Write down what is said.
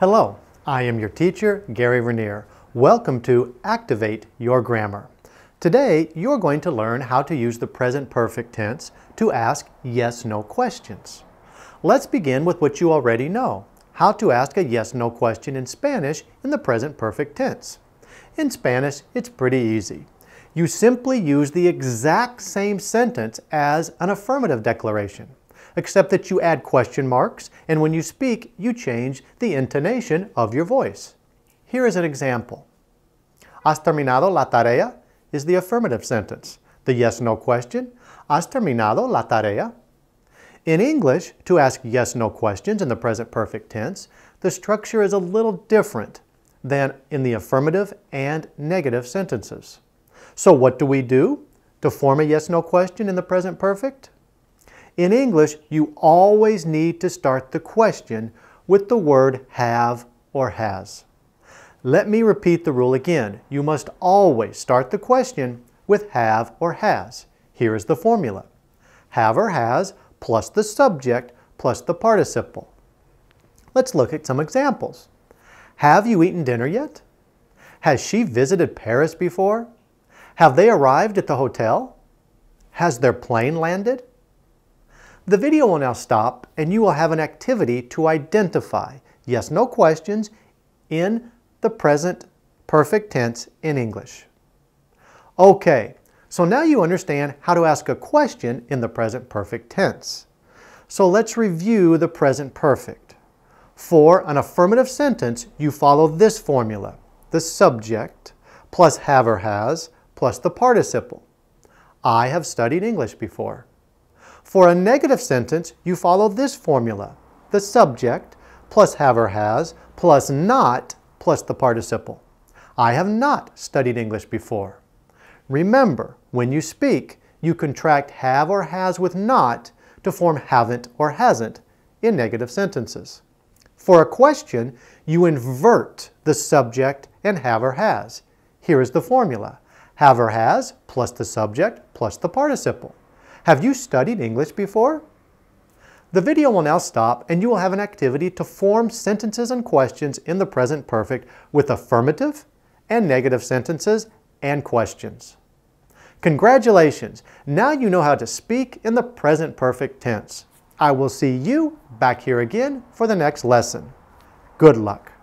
Hello, I am your teacher, Gary Vernier. Welcome to Activate Your Grammar. Today, you're going to learn how to use the present perfect tense to ask yes-no questions. Let's begin with what you already know, how to ask a yes-no question in Spanish in the present perfect tense. In Spanish, it's pretty easy. You simply use the exact same sentence as an affirmative declaration except that you add question marks, and when you speak, you change the intonation of your voice. Here is an example. ¿Has terminado la tarea? is the affirmative sentence. The yes-no question, ¿Has terminado la tarea? In English, to ask yes-no questions in the present perfect tense, the structure is a little different than in the affirmative and negative sentences. So what do we do to form a yes-no question in the present perfect? In English, you always need to start the question with the word have or has. Let me repeat the rule again. You must always start the question with have or has. Here is the formula. Have or has plus the subject plus the participle. Let's look at some examples. Have you eaten dinner yet? Has she visited Paris before? Have they arrived at the hotel? Has their plane landed? The video will now stop and you will have an activity to identify yes, no questions in the present perfect tense in English. Okay, so now you understand how to ask a question in the present perfect tense. So let's review the present perfect. For an affirmative sentence, you follow this formula. The subject plus have or has plus the participle. I have studied English before. For a negative sentence, you follow this formula. The subject plus have or has plus not plus the participle. I have not studied English before. Remember, when you speak, you contract have or has with not to form haven't or hasn't in negative sentences. For a question, you invert the subject and have or has. Here is the formula. Have or has plus the subject plus the participle. Have you studied English before? The video will now stop and you will have an activity to form sentences and questions in the present perfect with affirmative and negative sentences and questions. Congratulations! Now you know how to speak in the present perfect tense. I will see you back here again for the next lesson. Good luck.